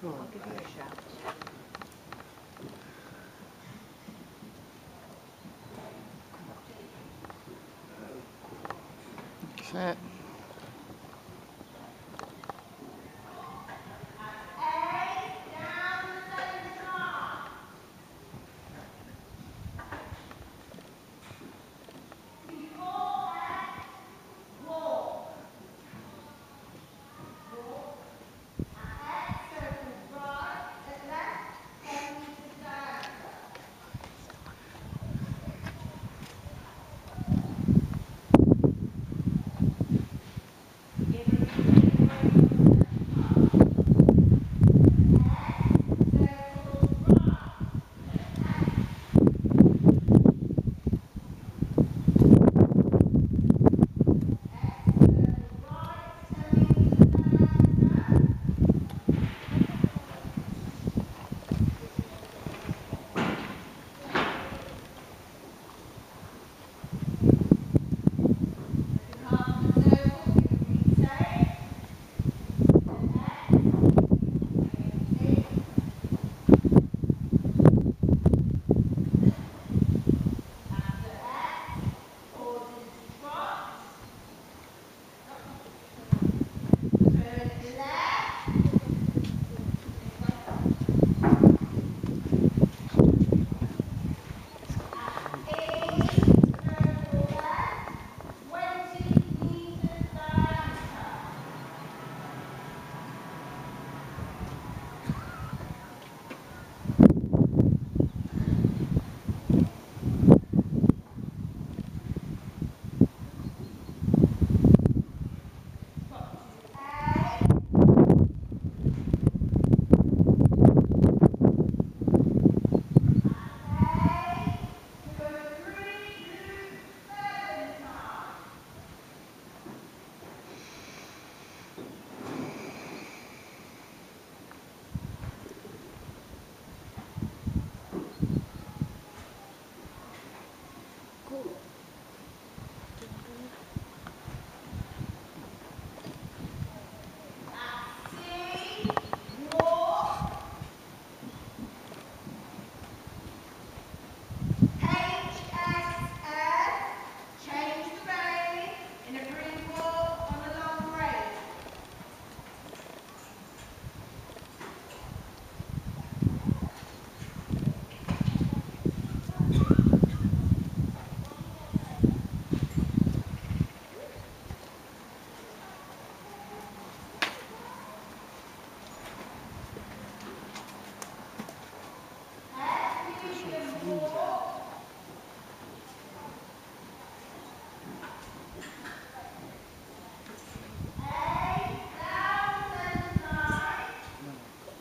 Go I'll give you a shout. Okay.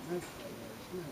Mm-hmm.